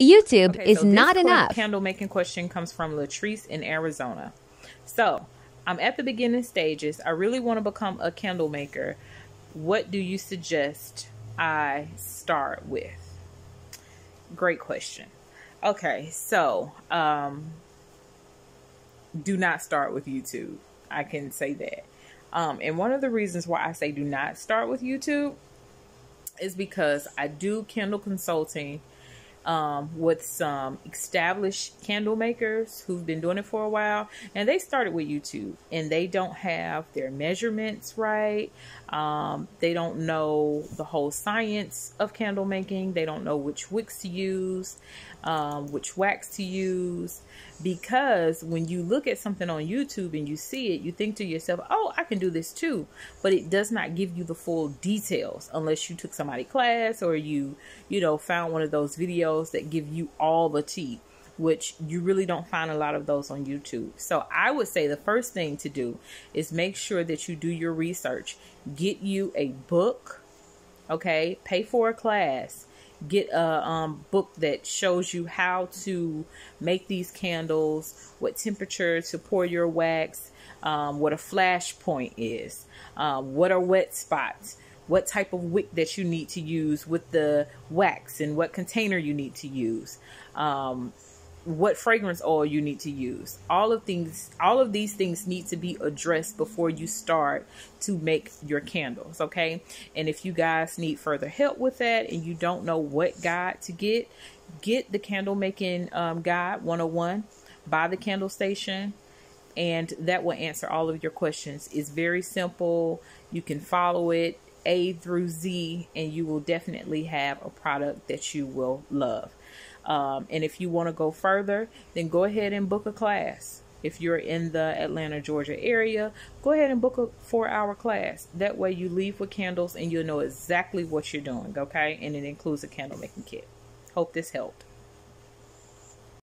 YouTube Okay, is so not enough. Candle making question comes from Latrice in Arizona. So I'm at the beginning stages. I really want to become a candle maker. What do you suggest I start with? Great question. Okay, so um, do not start with YouTube. I can say that. Um, and one of the reasons why I say do not start with YouTube is because I do candle consulting um, with some established candle makers who've been doing it for a while, and they started with YouTube, and they don't have their measurements right. Um, they don't know the whole science of candle making. They don't know which wicks to use, um, which wax to use, because when you look at something on YouTube and you see it, you think to yourself, "Oh, I can do this too," but it does not give you the full details unless you took somebody class or you, you know, found one of those videos that give you all the tea which you really don't find a lot of those on YouTube. So I would say the first thing to do is make sure that you do your research. Get you a book, okay? Pay for a class. Get a um, book that shows you how to make these candles, what temperature to pour your wax, um, what a flash point is, um, what are wet spots, what type of wick that you need to use with the wax, and what container you need to use. Um, what fragrance oil you need to use. All of things all of these things need to be addressed before you start to make your candles, okay? And if you guys need further help with that and you don't know what guide to get, get the candle making um, guide 101 by the candle station and that will answer all of your questions. It's very simple. You can follow it A through Z and you will definitely have a product that you will love. Um, and if you want to go further, then go ahead and book a class. If you're in the Atlanta, Georgia area, go ahead and book a four hour class. That way you leave with candles and you'll know exactly what you're doing, okay? And it includes a candle making kit. Hope this helped.